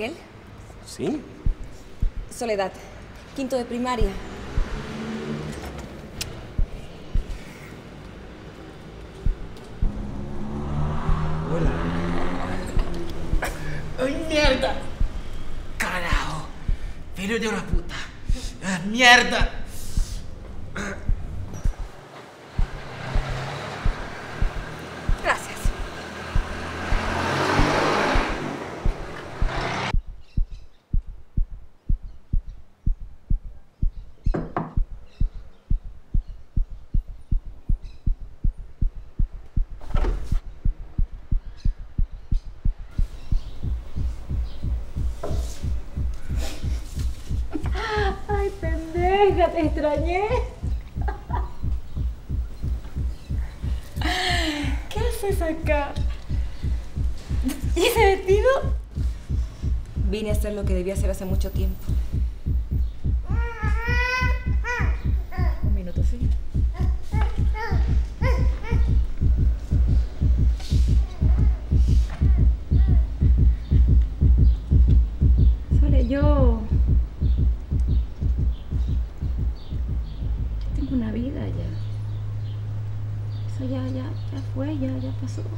Miguel? ¿Sí? Soledad, quinto de primaria. Hola. ¡Ay, mierda! ¡Carajo! Filho de una puta. Ah, ¡Mierda! Gracias. Ay, te extrañé. ¿Qué haces acá? ¿Y ese vestido? Vine a hacer lo que debía hacer hace mucho tiempo. Un minuto, sí. Sole, yo... gue ya dia pasuk